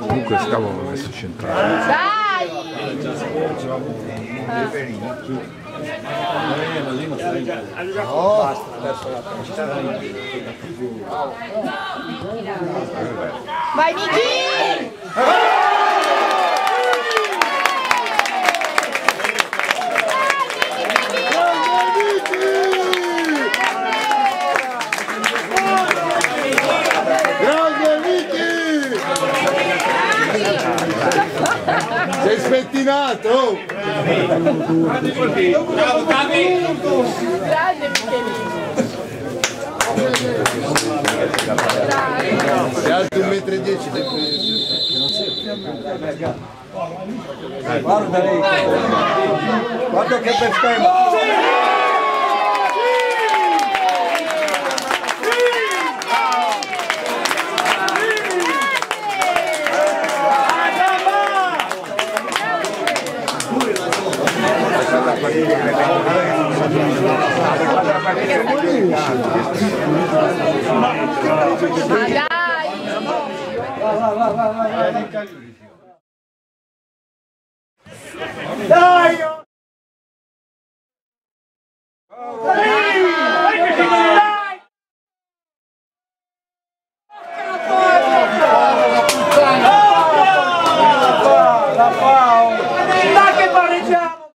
Comunque stavo messo centrale. Dai! Vai Miki! Sei spettinato! Grande Michelino! Sei alto 1,10 m. Guarda lei. Guarda che bestemmia. Ma dai! Dai! La FAO! Dai che pareggiamo!